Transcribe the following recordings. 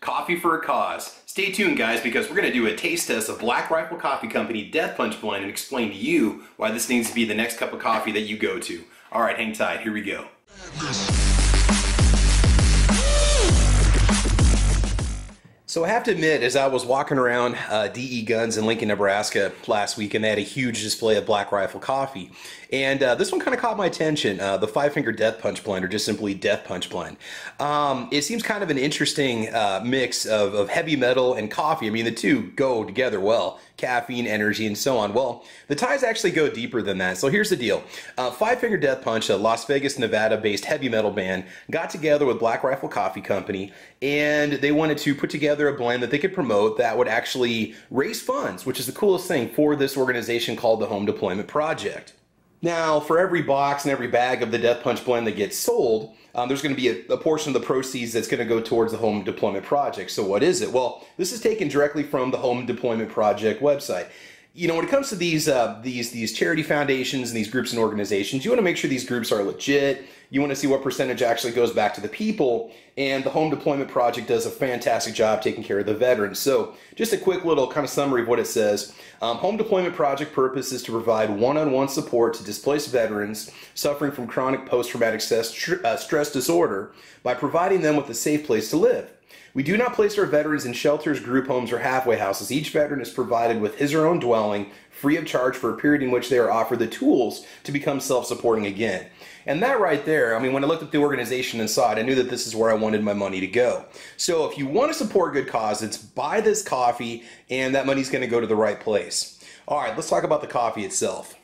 Coffee for a cause. Stay tuned guys because we're going to do a taste test of Black Rifle Coffee Company Death Punch Blend and explain to you why this needs to be the next cup of coffee that you go to. Alright, hang tight, here we go. So I have to admit, as I was walking around uh, DE Guns in Lincoln, Nebraska last week, and they had a huge display of Black Rifle coffee, and uh, this one kind of caught my attention. Uh, the Five Finger Death Punch Blend, or just simply Death Punch Blend. Um, it seems kind of an interesting uh, mix of, of heavy metal and coffee. I mean, the two go together well caffeine, energy, and so on. Well, the ties actually go deeper than that. So here's the deal. Uh, Five Finger Death Punch, a Las Vegas, Nevada-based heavy metal band, got together with Black Rifle Coffee Company, and they wanted to put together a blend that they could promote that would actually raise funds, which is the coolest thing for this organization called the Home Deployment Project. Now, for every box and every bag of the Death Punch blend that gets sold, um, there's going to be a, a, portion of the proceeds that's going to go towards the Home Deployment Project. So what is it? Well, this is taken directly from the Home Deployment Project website. You know, when it comes to these uh, these these charity foundations and these groups and organizations, you want to make sure these groups are legit you want to see what percentage actually goes back to the people. And the Home Deployment Project does a fantastic job taking care of the veterans. So, just a quick little kind of summary of what it says. Um, Home Deployment Project purpose is to provide one on one support to displaced veterans suffering from chronic post traumatic stress, uh, stress disorder by providing them with a safe place to live. We do not place our veterans in shelters, group homes, or halfway houses. Each veteran is provided with his or her own dwelling, free of charge for a period in which they are offered the tools to become self supporting again. And that right there, I mean, when I looked at the organization and saw it, I knew that this is where I wanted my money to go. So if you want to support good cause, it's buy this coffee and that money's going to go to the right place. All right, let's talk about the coffee itself.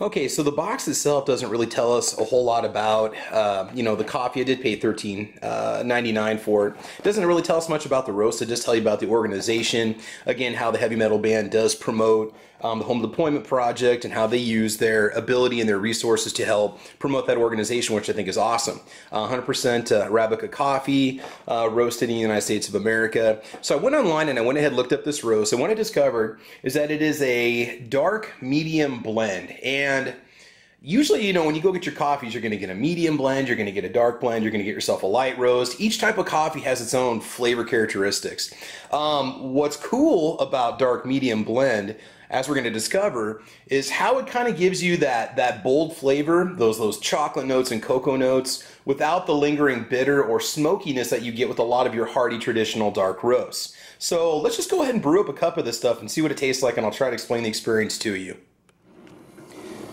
Okay, so the box itself doesn't really tell us a whole lot about, uh, you know, the coffee. I did pay $13.99 uh, for it. It doesn't really tell us much about the roast. It just tell you about the organization. Again, how the heavy metal band does promote um, the Home Deployment Project and how they use their ability and their resources to help promote that organization, which I think is awesome. 100% uh, Arabica coffee, uh, roasted in the United States of America. So I went online and I went ahead and looked up this roast, and what I discovered is that it is a dark medium blend. And usually, you know, when you go get your coffees, you're going to get a medium blend, you're going to get a dark blend, you're going to get yourself a light roast. Each type of coffee has its own flavor characteristics. Um, what's cool about dark medium blend as we're going to discover, is how it kind of gives you that that bold flavor, those those chocolate notes and cocoa notes, without the lingering bitter or smokiness that you get with a lot of your hearty traditional dark roasts. So let's just go ahead and brew up a cup of this stuff and see what it tastes like, and I'll try to explain the experience to you.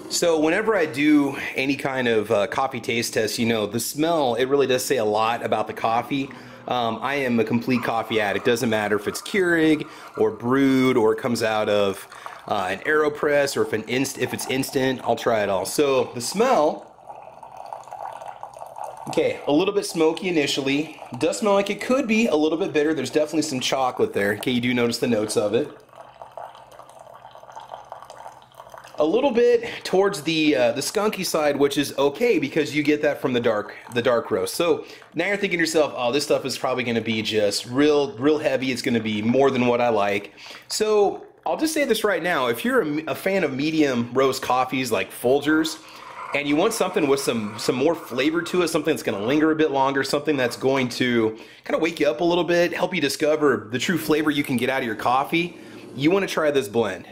So whenever I do any kind of uh, coffee taste test, you know, the smell, it really does say a lot about the coffee. Um, I am a complete coffee addict. Doesn't matter if it's Keurig or brewed or it comes out of uh, an AeroPress or if, an inst if it's instant, I'll try it all. So the smell, okay, a little bit smoky initially. Does smell like it could be a little bit bitter. There's definitely some chocolate there. Okay, you do notice the notes of it. A little bit towards the uh, the skunky side, which is okay because you get that from the dark the dark roast. So now you're thinking to yourself, oh, this stuff is probably going to be just real real heavy. It's going to be more than what I like. So I'll just say this right now: if you're a, a fan of medium roast coffees like Folgers, and you want something with some some more flavor to it, something that's going to linger a bit longer, something that's going to kind of wake you up a little bit, help you discover the true flavor you can get out of your coffee, you want to try this blend.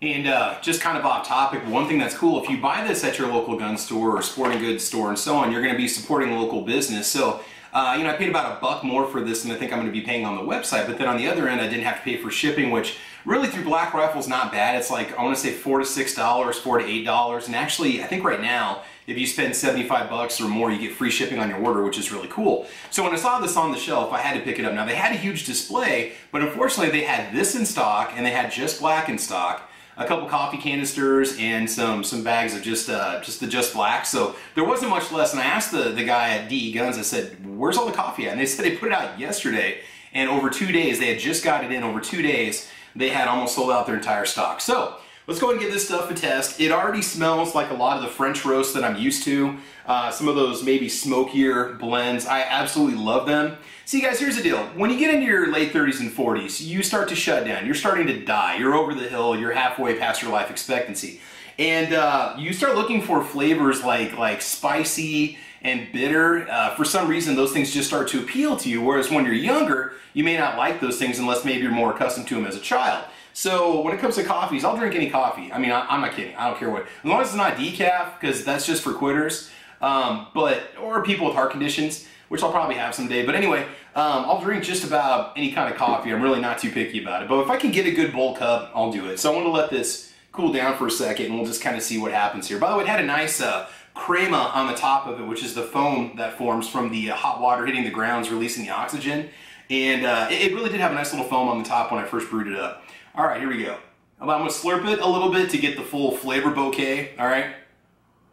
And uh, just kind of off topic, one thing that's cool, if you buy this at your local gun store or sporting goods store and so on, you're going to be supporting local business. So, uh, you know, I paid about a buck more for this than I think I'm going to be paying on the website. But then on the other end, I didn't have to pay for shipping, which really through Black Rifle is not bad. It's like, I want to say four to six dollars, four to eight dollars. And actually, I think right now, if you spend 75 bucks or more, you get free shipping on your order, which is really cool. So when I saw this on the shelf, I had to pick it up. Now they had a huge display, but unfortunately they had this in stock and they had just black in stock a couple coffee canisters and some some bags of just uh, just the just black. So there wasn't much less. And I asked the the guy at DE Guns. I said, "Where's all the coffee at?" And they said they put it out yesterday. And over two days, they had just got it in. Over two days, they had almost sold out their entire stock. So let's go and give this stuff a test. It already smells like a lot of the French roast that I'm used to. Uh, some of those maybe smokier blends. I absolutely love them. See guys, here's the deal. When you get into your late 30s and 40s, you start to shut down. You're starting to die. You're over the hill. You're halfway past your life expectancy. And uh, you start looking for flavors like, like spicy and bitter, uh, for some reason those things just start to appeal to you. Whereas when you're younger, you may not like those things unless maybe you're more accustomed to them as a child. So when it comes to coffees, I'll drink any coffee. I mean, I, am not kidding. I don't care what, as long as it's not decaf, because that's just for quitters. Um, but or people with heart conditions, which I'll probably have someday. But anyway, um, I'll drink just about any kind of coffee. I'm really not too picky about it. But if I can get a good bowl cup, I'll do it. So I want to let this cool down for a second, and we'll just kind of see what happens here. By the way, it had a nice uh, crema on the top of it, which is the foam that forms from the uh, hot water hitting the grounds, releasing the oxygen. And uh, it, it really did have a nice little foam on the top when I first brewed it up. All right, here we go. I'm to slurp it a little bit to get the full flavor bouquet, all right?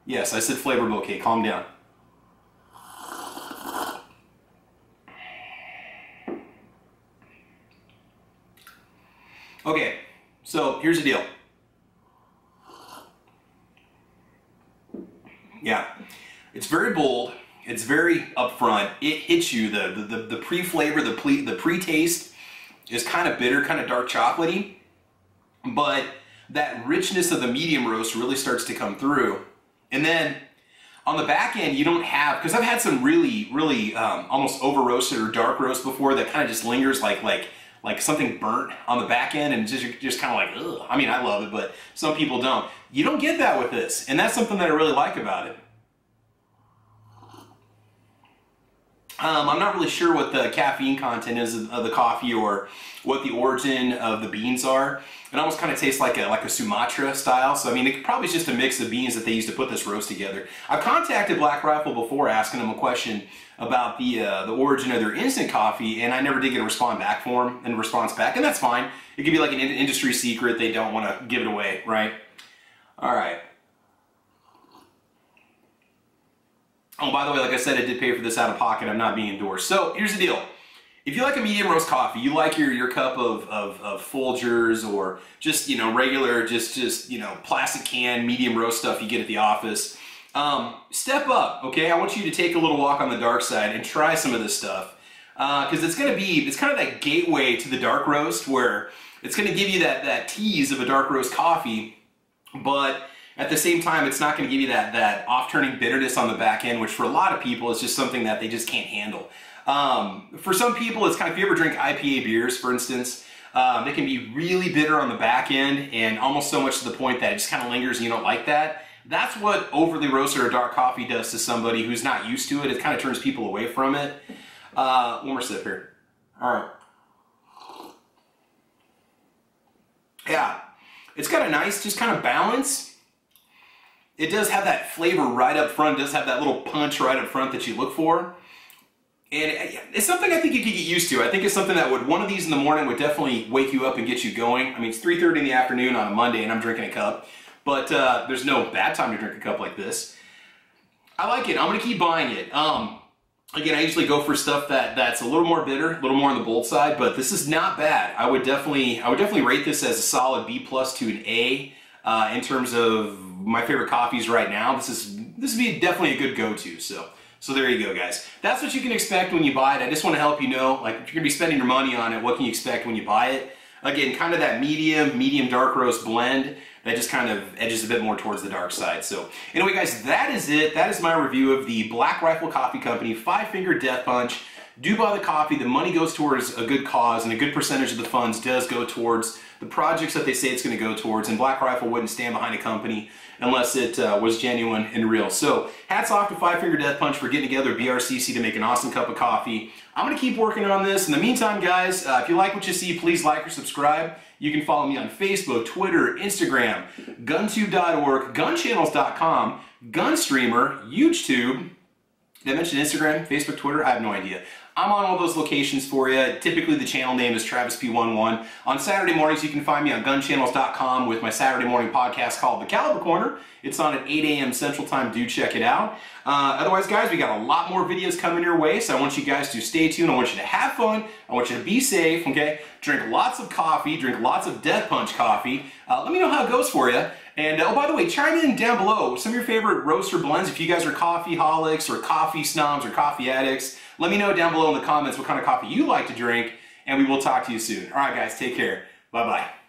Yes, I said flavor bouquet. Calm down. Okay, so here's the deal. Yeah, it's very bold. It's very upfront. It hits you. The the, the, pre-flavor, the, pre, the pre-taste is kind of bitter, kind of dark chocolatey. But that richness of the medium roast really starts to come through. And then on the back end, you don't have, because I've had some really, really um, almost over roasted or dark roast before that kind of just lingers like, like like something burnt on the back end and just just kind of like, ugh. I mean, I love it, but some people don't. You don't get that with this, and that's something that I really like about it. Um, I'm not really sure what the caffeine content is of the coffee or what the origin of the beans are. It almost kind of tastes like a like a Sumatra style. So I mean, it probably is just a mix of beans that they use to put this roast together. I've contacted Black Rifle before, asking them a question about the uh, the origin of their instant coffee, and I never did get a response back for them and response back, and that's fine. It could be like an industry secret; they don't want to give it away, right? All right. Oh, by the way, like I said, I did pay for this out of pocket. I'm not being endorsed. So here's the deal. If you like a medium roast coffee, you like your, your cup of, of, of Folgers or just, you know, regular, just, just, you know, plastic can, medium roast stuff you get at the office, um, step up, okay? I want you to take a little walk on the dark side and try some of this stuff. Because uh, it's going to be, it's kind of that gateway to the dark roast where it's going to give you that, that tease of a dark roast coffee, but at the same time, it's not going to give you that, that off-turning bitterness on the back end, which for a lot of people is just something that they just can't handle. Um, for some people, it's kind of, if you ever drink IPA beers, for instance, um, they can be really bitter on the back end and almost so much to the point that it just kind of lingers and you don't like that. That's what overly roasted or dark coffee does to somebody who's not used to it. It kind of turns people away from it. Uh, one more sip here. All right. Yeah, it's got a nice, just kind of balance it does have that flavor right up front. It does have that little punch right up front that you look for. And it's something I think you could get used to. I think it's something that would, one of these in the morning would definitely wake you up and get you going. I mean, it's 3.30 in the afternoon on a Monday and I'm drinking a cup. But uh, there's no bad time to drink a cup like this. I like it. I'm going to keep buying it. Um, again, I usually go for stuff that that's a little more bitter, a little more on the bold side, but this is not bad. I would definitely, I would definitely rate this as a solid B plus to an A uh, in terms of my favorite coffees right now. This is this would be definitely a good go-to. So so there you go, guys. That's what you can expect when you buy it. I just want to help you know, like if you're gonna be spending your money on it, what can you expect when you buy it? Again, kind of that medium, medium dark roast blend that just kind of edges a bit more towards the dark side. So anyway, guys, that is it. That is my review of the Black Rifle Coffee Company Five Finger Death Punch. Do buy the coffee. The money goes towards a good cause, and a good percentage of the funds does go towards the projects that they say it's going to go towards. And Black Rifle wouldn't stand behind a company unless it uh, was genuine and real. So hats off to Five Finger Death Punch for getting together BRCC to make an awesome cup of coffee. I'm going to keep working on this. In the meantime, guys, uh, if you like what you see, please like or subscribe. You can follow me on Facebook, Twitter, Instagram, guntube.org, gunchannels.com, Gunstreamer, YouTube. Did I mention Instagram, Facebook, Twitter? I have no idea. I'm on all those locations for you. Typically the channel name is Travis P11. On Saturday mornings you can find me on gunchannels.com with my Saturday morning podcast called The Caliber Corner. It's on at 8 a.m. Central Time. Do check it out. Uh, otherwise guys, we got a lot more videos coming your way so I want you guys to stay tuned. I want you to have fun. I want you to be safe, okay? Drink lots of coffee. Drink lots of Death Punch coffee. Uh, let me know how it goes for you. And oh, by the way, chime in down below some of your favorite roaster blends. If you guys are coffee holics or coffee snobs or coffee addicts, let me know down below in the comments what kind of coffee you like to drink, and we will talk to you soon. All right, guys, take care. Bye-bye.